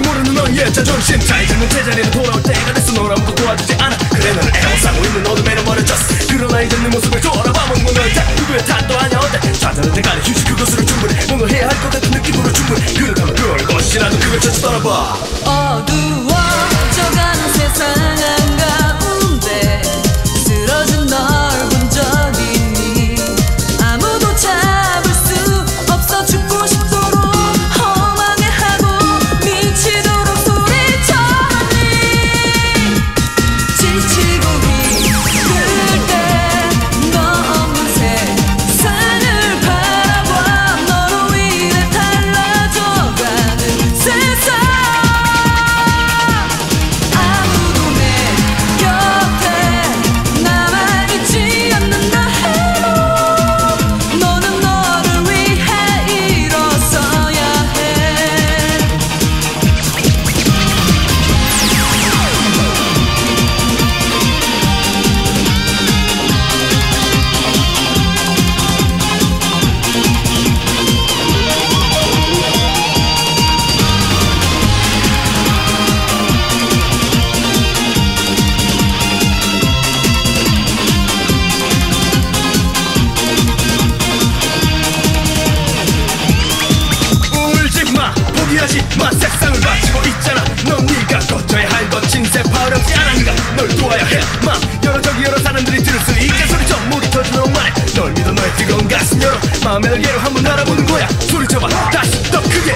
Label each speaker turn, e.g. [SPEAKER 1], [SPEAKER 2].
[SPEAKER 1] 할지 모르는 너의 자존심. 잘 죽는 제자리로 돌아올 때가 됐어. 널 아무도 도와주지 않아. 그래 너를 애호사고 있는 어둠에는 멀어졌어. 그러나 이제 내 모습을 돌아봐 먹는 너한테 누구의 탓도 아냐 어때? 좌절한테 가는 휴식 그것으로 충분해. 뭔가 해야 할 것 같은 느낌으로 충분해. 그렇다면 그럴 것이라도 그걸 찾아 떠나봐.
[SPEAKER 2] 어두워져가는 세상
[SPEAKER 1] 포기하지마 세상을 마치고 있잖아. 넌 네가 거쳐야 할것 진세 파렴치 하나님과 널 도와야 해마 여러 저기 여러 사람들이 들을 수 있게 소리쳐. 물이 터지는 엄마네 널 믿어 너의 뜨거운 가슴 열어. 마음의 날개로 한번 날아보는 거야. 소리쳐봐. 다시 더 크게.